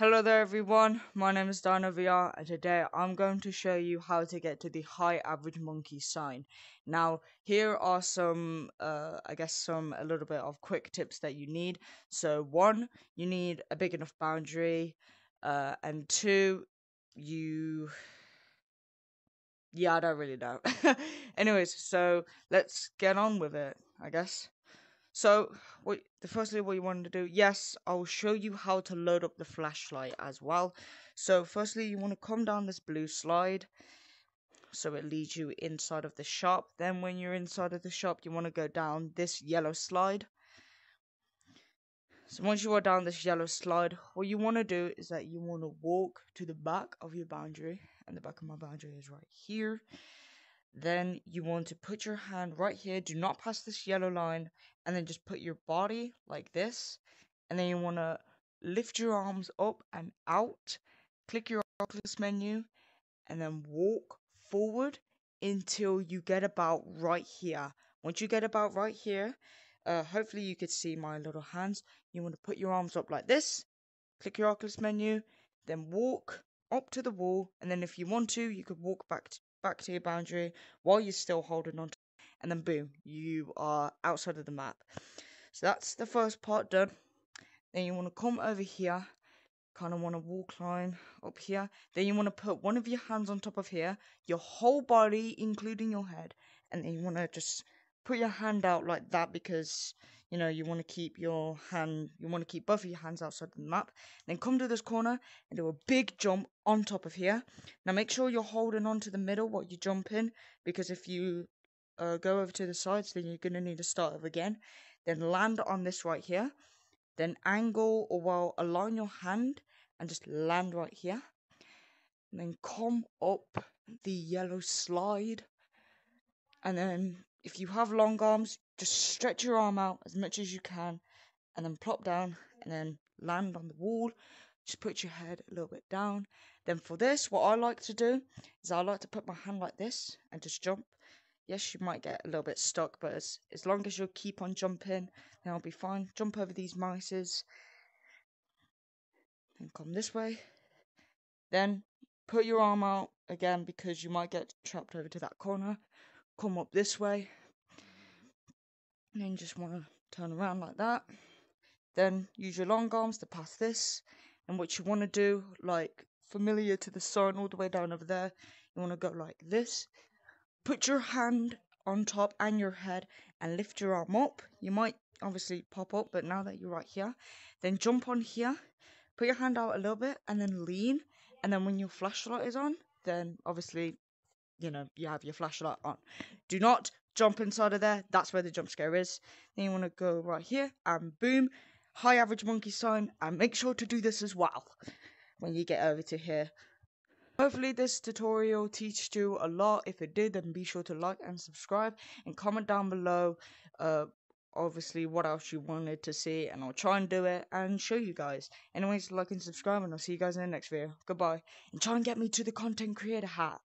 Hello there everyone, my name is Dino VR and today I'm going to show you how to get to the high average monkey sign. Now here are some, uh, I guess some a little bit of quick tips that you need. So one, you need a big enough boundary uh, and two, you, yeah I don't really know. Anyways, so let's get on with it I guess. So, what the firstly what you want to do, yes, I'll show you how to load up the flashlight as well. So, firstly, you want to come down this blue slide, so it leads you inside of the shop. Then, when you're inside of the shop, you want to go down this yellow slide. So, once you are down this yellow slide, what you want to do is that you want to walk to the back of your boundary, and the back of my boundary is right here. Then you want to put your hand right here. Do not pass this yellow line. And then just put your body like this. And then you want to lift your arms up and out. Click your Oculus menu. And then walk forward until you get about right here. Once you get about right here, uh, hopefully you could see my little hands. You want to put your arms up like this. Click your Oculus menu. Then walk up to the wall. And then if you want to, you could walk back back to your boundary while you're still holding on to and then boom, you are outside of the map. So that's the first part done. Then you want to come over here, kind of want to wall climb up here. Then you want to put one of your hands on top of here, your whole body, including your head, and then you want to just put your hand out like that because you know you want to keep your hand you want to keep both of your hands outside the map then come to this corner and do a big jump on top of here. Now make sure you're holding on to the middle while you jump in because if you uh, go over to the sides then you're going to need to start over again. Then land on this right here. Then angle or well align your hand and just land right here. And then come up the yellow slide. And then if you have long arms, just stretch your arm out as much as you can and then plop down and then land on the wall. Just put your head a little bit down. Then for this, what I like to do is I like to put my hand like this and just jump. Yes, you might get a little bit stuck, but as, as long as you keep on jumping, then I'll be fine. Jump over these mices. And come this way. Then put your arm out again because you might get trapped over to that corner come up this way. And then just want to turn around like that. Then use your long arms to pass this. And what you want to do like familiar to the sign all the way down over there you want to go like this. Put your hand on top and your head and lift your arm up. You might obviously pop up but now that you're right here. Then jump on here put your hand out a little bit and then lean. And then when your flashlight is on then obviously you know, you have your flashlight on. Do not jump inside of there. That's where the jump scare is. Then you want to go right here and boom, high average monkey sign. And make sure to do this as well when you get over to here. Hopefully this tutorial teached you a lot. If it did, then be sure to like and subscribe and comment down below uh, obviously what else you wanted to see and I'll try and do it and show you guys. Anyways, like and subscribe and I'll see you guys in the next video. Goodbye. And try and get me to the content creator hat.